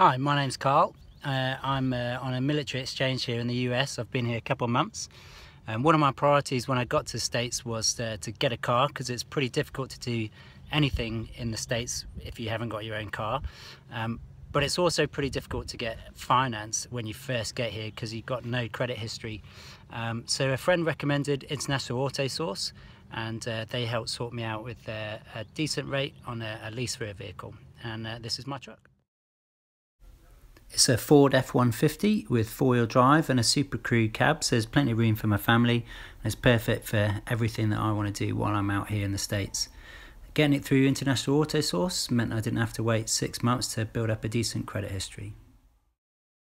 Hi, my name's Carl. Uh, I'm uh, on a military exchange here in the US. I've been here a couple of months. And one of my priorities when I got to the States was uh, to get a car because it's pretty difficult to do anything in the States if you haven't got your own car. Um, but it's also pretty difficult to get finance when you first get here because you've got no credit history. Um, so a friend recommended International Auto Source and uh, they helped sort me out with uh, a decent rate on a, a lease for a vehicle. And uh, this is my truck. It's a Ford F-150 with four-wheel drive and a Super Crew cab, so there's plenty of room for my family. It's perfect for everything that I want to do while I'm out here in the States. Getting it through International Auto Source meant I didn't have to wait six months to build up a decent credit history.